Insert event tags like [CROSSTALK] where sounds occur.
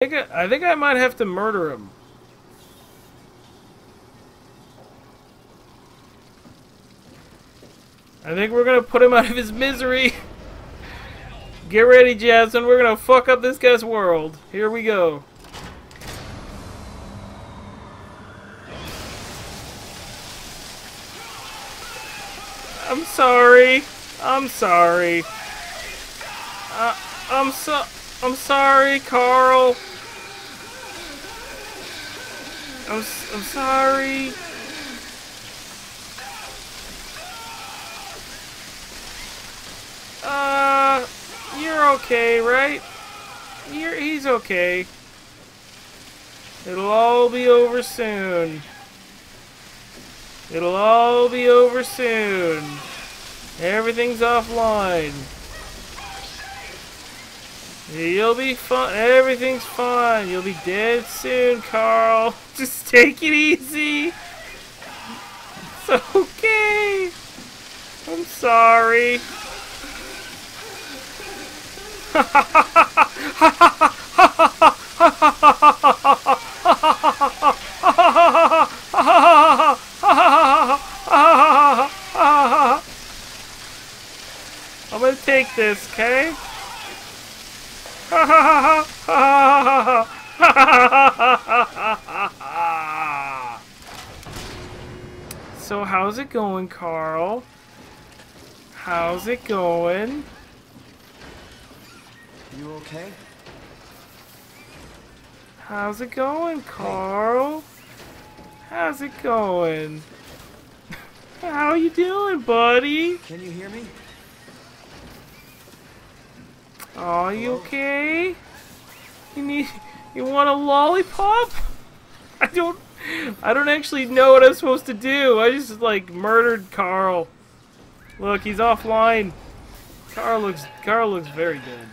I think I, I think I might have to murder him. I think we're gonna put him out of his misery. Get ready, Jasmine. We're gonna fuck up this guy's world. Here we go. I'm sorry. I'm sorry. Uh, I'm so. I'm sorry, Carl. I'm. I'm sorry. Uh, you're okay, right? You're. He's okay. It'll all be over soon. It'll all be over soon. Everything's offline. You'll be fine. Everything's fine. You'll be dead soon, Carl. [LAUGHS] Just take it easy. It's okay. I'm sorry. [LAUGHS] I'm gonna take this, okay? [LAUGHS] so how's it going, Carl? How's it going? You okay? How's it going, Carl? How's it going? [LAUGHS] How are you doing, buddy? Can you hear me? Are you okay? You need you want a lollipop? [LAUGHS] I don't I don't actually know what I'm supposed to do. I just like murdered Carl. Look, he's offline. Carl looks Carl looks very dead.